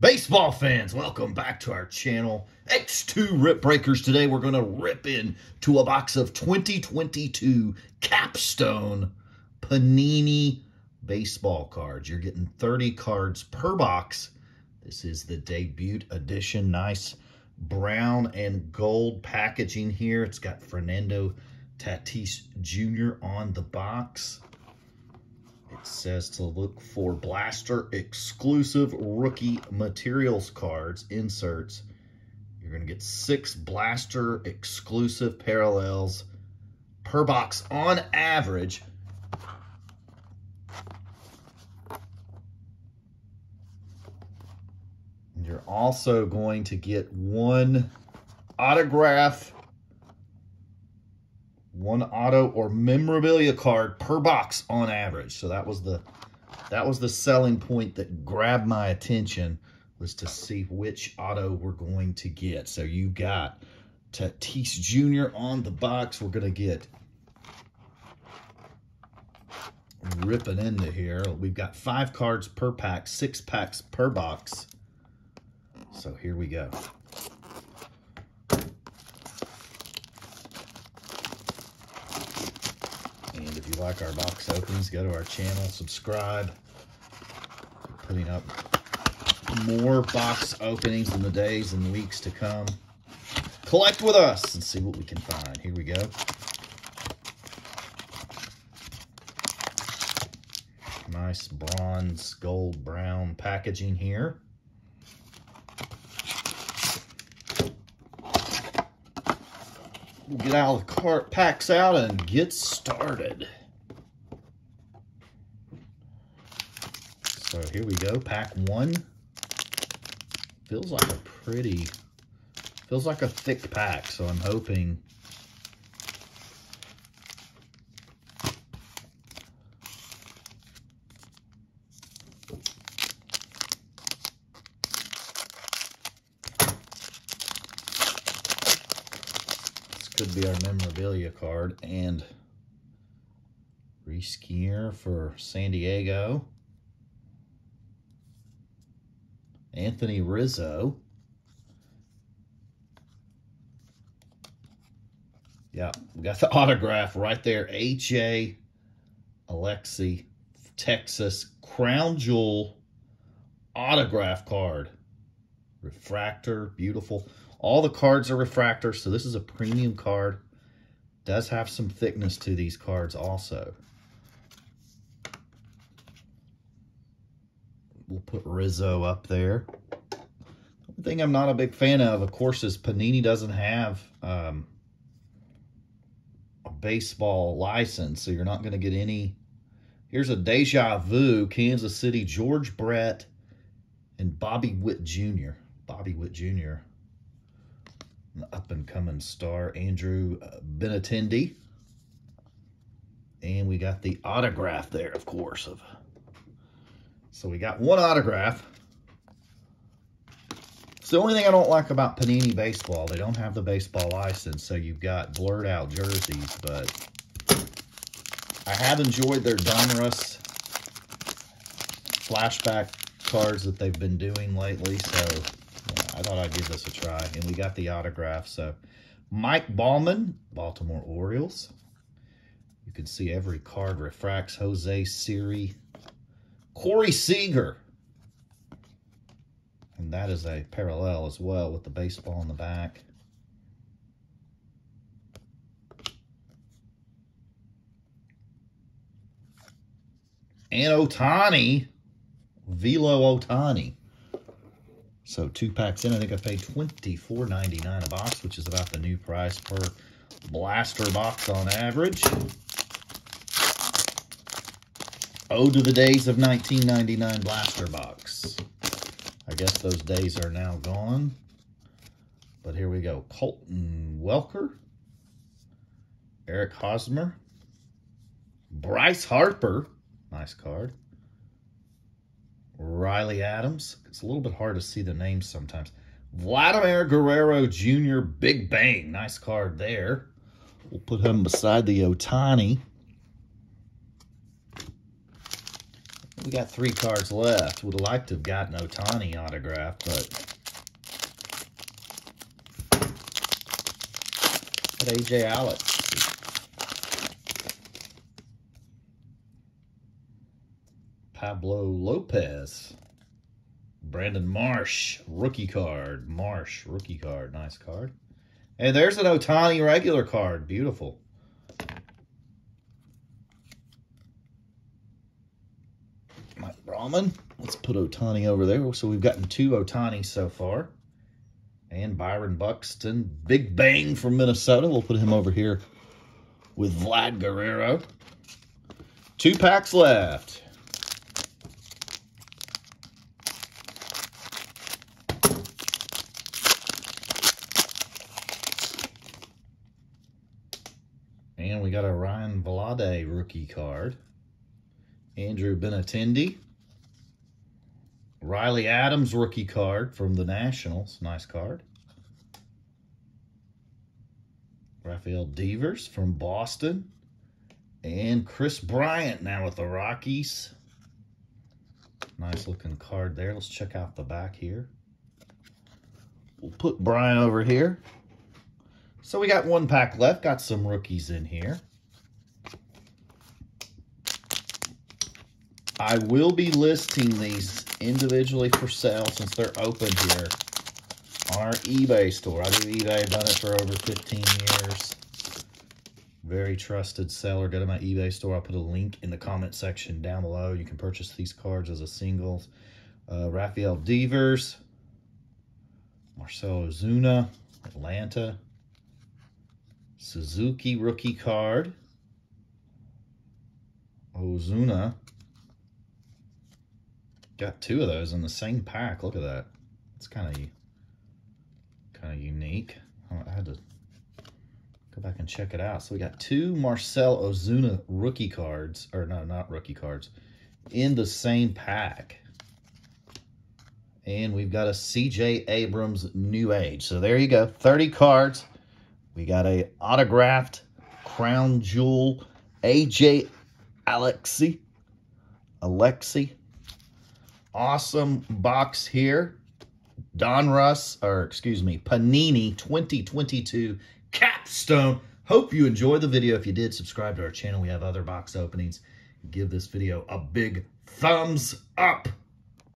Baseball fans, welcome back to our channel. X2 Rip Breakers. Today we're going to rip in to a box of 2022 Capstone Panini baseball cards. You're getting 30 cards per box. This is the debut edition. Nice brown and gold packaging here. It's got Fernando Tatis Jr. on the box. It says to look for Blaster exclusive rookie materials cards, inserts. You're going to get six Blaster exclusive parallels per box on average. You're also going to get one autograph one auto or memorabilia card per box on average. So that was the that was the selling point that grabbed my attention was to see which auto we're going to get. So you got Tatis Jr. on the box. We're going to get ripping into here. We've got five cards per pack, six packs per box. So here we go. And if you like our box openings, go to our channel, subscribe. We're putting up more box openings in the days and weeks to come. Collect with us and see what we can find. Here we go. Nice bronze, gold, brown packaging here. We'll get all the cart packs out and get started. So here we go, pack one. Feels like a pretty, feels like a thick pack, so I'm hoping This could be our memorabilia card and reskier for San Diego. Anthony Rizzo. Yeah, we got the autograph right there. AJ Alexy, Texas Crown Jewel autograph card. Refractor, beautiful. All the cards are refractor, so this is a premium card. Does have some thickness to these cards also. We'll put Rizzo up there. The thing I'm not a big fan of, of course, is Panini doesn't have um, a baseball license, so you're not going to get any. Here's a Deja Vu, Kansas City, George Brett, and Bobby Witt Jr. Bobby Witt Jr An up-and-coming star, Andrew uh, Benintendi. And we got the autograph there, of course. Of So we got one autograph. It's the only thing I don't like about Panini Baseball. They don't have the baseball license, so you've got blurred out jerseys, but I have enjoyed their Donruss flashback cards that they've been doing lately, so I thought I'd give this a try. And we got the autograph. So Mike Baumann, Baltimore Orioles. You can see every card refracts. Jose Siri. Corey Seager. And that is a parallel as well with the baseball in the back. And Ohtani, Velo Ohtani. So two packs in, I think I paid $24.99 a box, which is about the new price per blaster box on average. Oh, Ode to the days of 1999 blaster box. I guess those days are now gone. But here we go. Colton Welker. Eric Hosmer. Bryce Harper. Nice card. Riley Adams. It's a little bit hard to see the names sometimes. Vladimir Guerrero Jr. Big Bang. Nice card there. We'll put him beside the Ohtani. We got three cards left. Would have liked to have gotten Ohtani autograph, but But AJ Alex. Pablo Lopez. Brandon Marsh, rookie card. Marsh, rookie card. Nice card. Hey, there's an Ohtani regular card. Beautiful. Mike Baumann. Let's put Ohtani over there. So we've gotten two Ohtani so far. And Byron Buxton. Big Bang from Minnesota. We'll put him over here with Vlad Guerrero. Two packs left. And we got a Ryan Vilade rookie card. Andrew Benintendi. Riley Adams rookie card from the Nationals. Nice card. Rafael Devers from Boston. And Kris Bryant now with the Rockies. Nice looking card there. Let's check out the back here. We'll put Bryant over here. So we got one pack left. Got some rookies in here. I will be listing these individually for sale since they're open here on our eBay store. I do eBay, I've done it for over 15 years. Very trusted seller. Go to my eBay store. I'll put a link in the comment section down below. You can purchase these cards as a singles. Uh, Rafael Devers, Marcelo Ozuna, Atlanta, Suzuki rookie card. Ozuna. Got two of those in the same pack. Look at that. It's kind of kind of unique. I had to go back and check it out. So we got two Marcell Ozuna rookie cards, or no, not rookie cards, in the same pack. And we've got a CJ Abrams New Age. So there you go. 30 cards. We got a autographed crown jewel AJ Alexi. Alexy. Awesome box here. Donruss, or excuse me, Panini 2022 Capstone. Hope you enjoyed the video. If you did, subscribe to our channel. We have other box openings. Give this video a big thumbs up.